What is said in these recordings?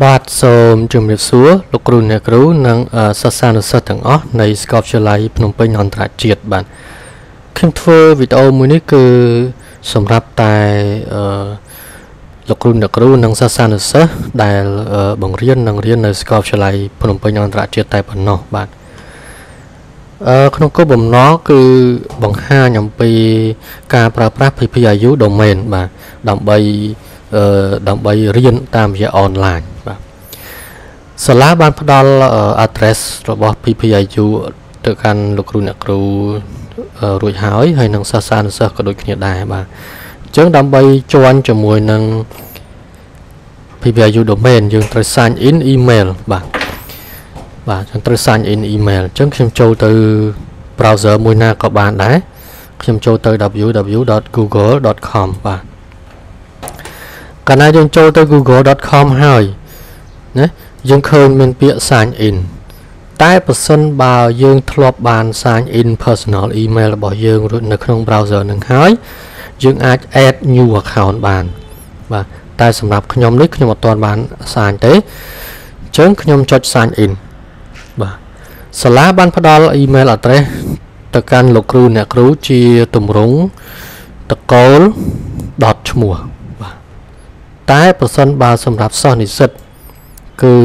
បាទសូមជម្រាបសួរលោកគ្រូអ្នកគ្រូនិងសិស្សានុសិស្សទាំងអស់នៃសាកលវិទ្យាល័យភ្នំពេញអន្តរជាតិបាទខ្ញុំធ្វើវីដេអូមួយនេះគឺសម្រាប់តែអឺលោកគ្រូអ្នកគ្រូនិងសិស្សានុសិស្សដែលបង្រៀននិងរៀននៅសាកលវិទ្យាល័យភ្នំពេញអន្តរជាតិតែប៉ុណ្ណោះបាទអឺក្នុងគោលបំណងគឺបង្ហាញអំពីការប្រើប្រាស់ PPIU domain បាទដើម្បីអឺដើម្បីរៀនតាមរយៈអនឡាញបាទ សាលាបានផ្ដល់ address របស់ PPIU ទៅកាន់លោកគ្រូអ្នកគ្រូរួចហើយហើយនឹងសិស្សានុសិស្សក៏ដូចគ្នាដែរបាទអញ្ចឹងដើម្បីជាន់ជាមួយនឹង PPIU domain យើងត្រូវ sign in email បាទបាទយើងត្រូវ sign in email អញ្ចឹងខ្ញុំចូលទៅ browser មួយណាក៏បានដែរខ្ញុំចូលទៅ www.google.com បាទកាលណាយើងចូលទៅ google.com ហើយណា យើងឃើញមានពាក្យ sign in តែប្រសិនបើយើងធ្លាប់បាន sign in personal email របស់យើងនៅក្នុង browser នឹងហើយយើងអាច add new account បានបាទតែសម្រាប់ខ្ញុំនេះខ្ញុំអត់ទាន់បាន sign ទេអញ្ចឹងខ្ញុំចុច sign in បាទសាលាបានផ្ដល់ email address ទៅកាន់លោកគ្រូអ្នកគ្រូជាទម្រង់តកូល ឈ្មោះតែប្រសិនបើសម្រាប់សិស្សនិស្សិត គឺ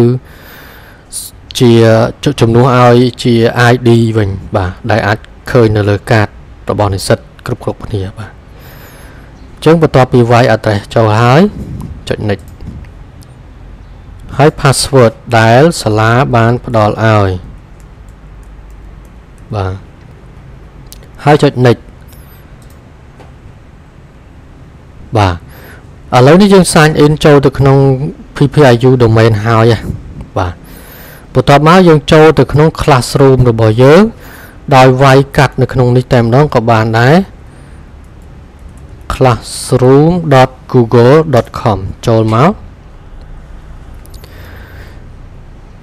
ជាជំនួសឲ្យជា ID វិញបាទដែលអាចឃើញនៅលើកាតរបស់និស្សិតគ្រប់គ្រប់គ្នាបាទអញ្ចឹងបន្ទាប់ពីវាយ address ចូលហើយចុច next ហើយ password ដែលសាលាបានផ្ដល់ឲ្យបាទហើយចុច next បាទឥឡូវនេះយើង sign in ចូលទៅក្នុង PPIU domain ហើយបាទបន្ទាប់មកយើងចូលទៅក្នុង classroom របស់យើងដោយវាយកាត់នៅក្នុងនេះតែម្ដងក៏បានដែរ classroom.google.com ចូលមក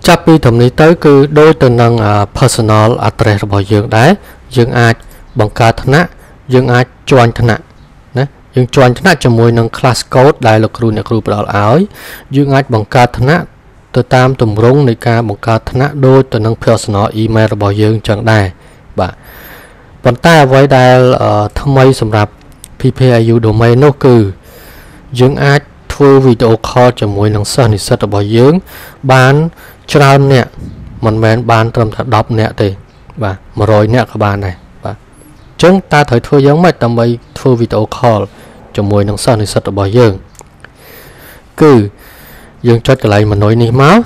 ចាប់ពីត្រឹមនេះទៅគឺដូចទៅនឹង personal address របស់យើងដែរយើងអាចបង្កើតថ្នាក់យើងអាចជួញថ្នាក់ យើងជួញថ្នាក់ជាមួយនឹង class code ដែលលោកគ្រូអ្នកគ្រូផ្ដល់ឲ្យយើងអាចបង្កើតថ្នាក់ទៅតាមទម្រង់នៃការបង្កើតថ្នាក់ដូចទៅនឹង personal email របស់យើងចឹងដែរបាទប៉ុន្តែអ្វីដែលថ្មីសម្រាប់ PPIU domain នោះគឺយើងអាចធ្វើវីដេអូ call ជាមួយនឹងសិស្សនិស្សិតរបស់យើង បានច្រើនអ្នកមិនមែនបានត្រឹមតែ10អ្នកទេ បាទ100អ្នកក៏បានដែរបាទអញ្ចឹងតើត្រូវធ្វើយ៉ាងម៉េចដើម្បីធ្វើវីដេអូ call ជាមួយនឹងសិស្សនិស្សិតរបស់យើង គឺយើងចុចកន្លែងម៉នុយនេះមក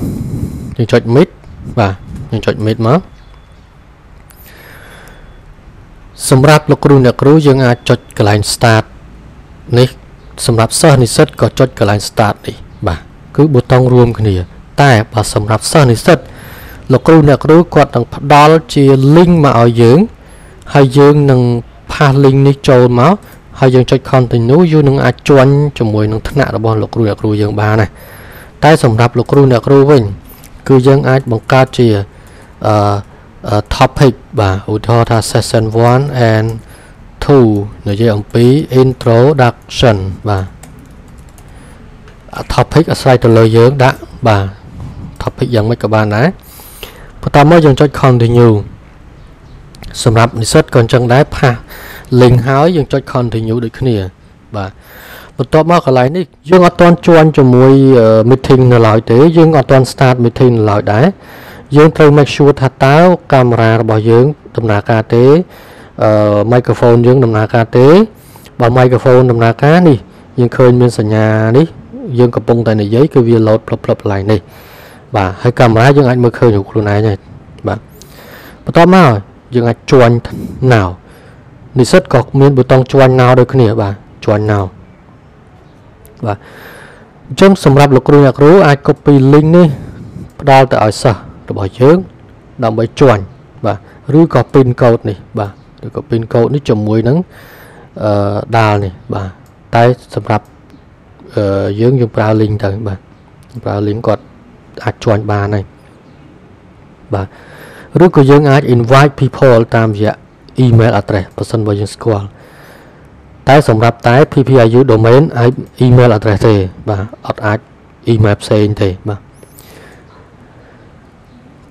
យើងចុច meet បាទយើងចុច meet មកសម្រាប់លោកគ្រូអ្នកគ្រូយើងអាចចុចកន្លែង start នេះសម្រាប់សិស្សនិស្សិតក៏ចុចកន្លែង start នេះបាទគឺប៊ូតុងរួមគ្នា តែបើសម្រាប់សិស្សនិស្សិតលោកគ្រូអ្នកគ្រូគាត់នឹងផ្ដល់ជា link មកឲ្យយើងហើយយើងនឹងផាស link នេះចូលមក ហើយយើងចុច continue យើងនឹងអាចជួញជាមួយនឹងថ្នាក់របស់លោកគ្រូអ្នកគ្រូយើងបានណាតែសម្រាប់លោកគ្រូអ្នកគ្រូវិញ គឺយើងអាចបង្កើតជាអឺ topic បាទឧទាហរណ៍ថា session 1 and 2និយាយអំពី introduction បាទ topic អាស្រ័យទៅលើយើងដាក់បាទ topic យ៉ាងម៉េចក៏បានដែរបន្តមកយើងចុច continue សម្រាប់និស្សិតក៏អញ្ចឹងដែរផាស link ហើយយើងចុច continue ដូចគ្នាបាទបន្ទាប់មកកន្លែងនេះយើងអត់ទាន់ជួញជាមួយ meeting នៅឡើយទេ យើងអត់ទាន់ start meeting នៅឡើយដែរយើងត្រូវ make sure ថាតើកាមេរ៉ារបស់យើងដំណើរការទេអឺ microphone យើងដំណើរការទេបើ microphone ដំណើរការនេះយើងឃើញមានសញ្ញានេះយើងកំពុងតែនិយាយគឺវា load ផ្លឹបផ្លឹបកន្លែងនេះបាទហើយកាមេរ៉ាយើងអាចមើលឃើញរូបខ្លួនឯងហើយបាទបន្ទាប់មកយើងអាចជួញ now និស្សិតក៏មានប៊ូតុងជួញ now ដូចគ្នាបាទជួញ now បាទអញ្ចឹងសម្រាប់លោកគ្រូអ្នកគ្រូអាច copy link នេះផ្ដល់ទៅឲ្យសិស្សរបស់យើង ដើម្បីជួញបាទឬក៏ pin code នេះបាទឬក៏ pin code នេះជាមួយនឹងអឺដាលនេះបាទតែសម្រាប់អឺយើងយើងប្រើ link ទៅបាទប្រើ link គាត់អាចជួញបានហើយបាទឬក៏យើងអាច invite people តាមរយៈ email address បើសិនបើយើងស្គាល់តែសម្រាប់តែ PPIU domain អាច email address ទេបាទអត់អាច email ផ្សេងទេបាទ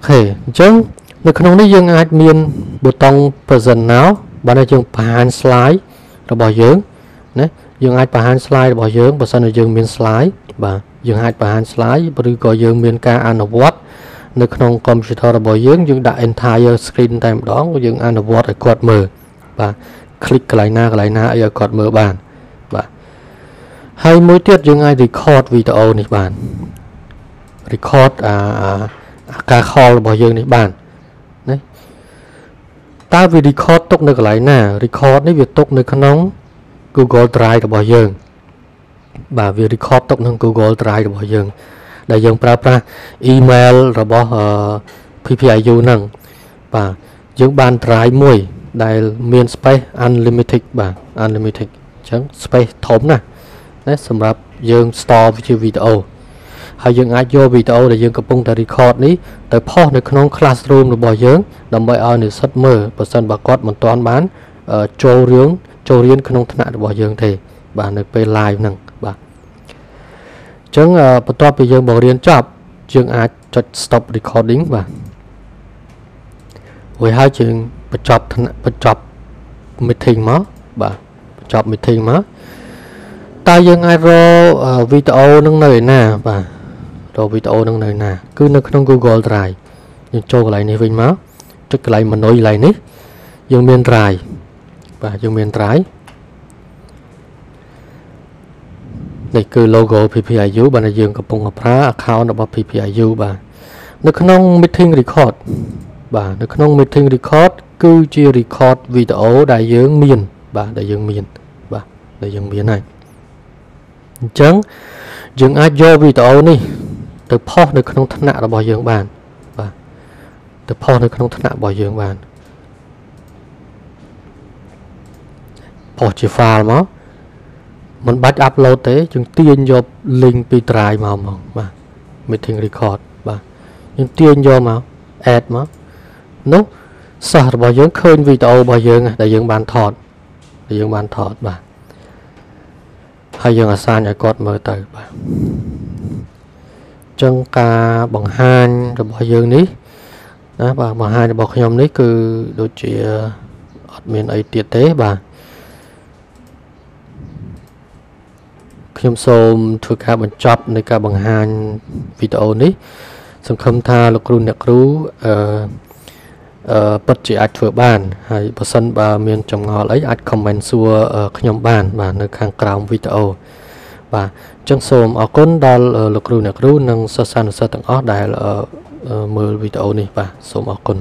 ខេអញ្ចឹងនៅក្នុងនេះយើងអាចមានប៊ូតុង present now បើតែយើងបង្ហាញ slide របស់យើងណាយើងអាចបង្ហាញ slide របស់យើងបើសិនជាយើងមាន slide បាទយើងអាចបង្ហាញ slide ឬក៏យើងមានការអនុវត្ត នៅក្នុង computer របស់យើងយើងដាក់ entire screen តែម្ដងយើងអនុវត្តឲ្យគាត់មើលបាទ click កន្លែងណាកន្លែងណាអីឲ្យគាត់មើលបានបាទហើយមួយទៀតយើងអាច record វីដេអូនេះបាន record អាការ call របស់យើងនេះបានណាតើវា record ទុកនៅកន្លែងណា record នេះវាទុកនៅក្នុង Google Drive របស់យើងបាទវា record ទុកក្នុង Google Drive របស់យើង ដែលយើងប្រើប្រាស់ email របស់ PPIU ហ្នឹងបាទយើងបាន drive មួយដែលមាន space unlimited បាទ unlimited អញ្ចឹង space ធំណាស់ណាសម្រាប់យើង store ជាវីដេអូហើយយើងអាចយកវីដេអូដែលយើងកំពុងតែ record នេះទៅផុសនៅក្នុង classroom របស់យើងដើម្បីឲ្យនិស្សិតមើលបើសិនបើគាត់មិនទាន់បានចូលរឿងចូលរៀនក្នុងថ្នាក់របស់យើងទេបាទនៅពេល live ហ្នឹងបាទ អញ្ចឹងបន្ទាប់ពីយើងបង្រៀនចប់យើងអាចចុច stop recording បាទរួចហើយយើងបញ្ចប់ថ្នាក់បញ្ចប់ meeting មកបាទបញ្ចប់ meeting មកតើយើងអាចរកវីដេអូនឹងនៅឯណាបាទរកវីដេអូនឹងនៅណាគឺនៅក្នុង Google Drive យើងចូលកន្លែងនេះវិញមកចុចកន្លែង menu កន្លែងនេះយើងមាន Drive បាទយើងមាន Drive នេះគឺ logo PPIU បាទយើងកំពុងប្រើ account របស់ PPIU បាទនៅក្នុង meeting record បាទនៅក្នុង meeting record គឺជា record វីដេអូដែលយើងមាន បាទដែលយើងមានបាទដែលយើងមានហើយអញ្ចឹងយើងអាចយកវីដេអូនេះទៅផុសនៅក្នុងថ្នាក់របស់យើងបាន បាទទៅផុសនៅក្នុងថ្នាក់របស់យើងបានផុសជា file មក មិនបាច់ upload ទេយើងទាញយក link ពី drive មកមកបាទ meeting record បាទយើងទាញយកមក add មកនោះសិស្សរបស់យើងឃើញវីដេអូរបស់យើងដែលយើងបានថតដែលយើងបានថតបាទហើយយើងអាសាញឲ្យគាត់មើលទៅបាទចឹងការបង្ហាញរបស់យើងនេះណាបាទបង្ហាញរបស់ខ្ញុំនេះគឺដូចជាអត់មានអីទៀតទេបាទ ខ្ញុំសូមធ្វើការបញ្ចប់នៃការបង្ហាញវីដេអូនេះ សង្ឃឹមថាលោកគ្រូអ្នកគ្រូអឺអឺពិតជាអាចធ្វើបាន ហើយបើសិនបើមានចម្ងល់អីអាច comment សួរខ្ញុំបាន បាទនៅខាងក្រោមវីដេអូបាទអញ្ចឹងសូមអរគុណដល់លោកគ្រូអ្នកគ្រូនិងសិស្សានុសិស្សទាំងអស់ដែលមើលវីដេអូនេះបាទសូមអរគុណ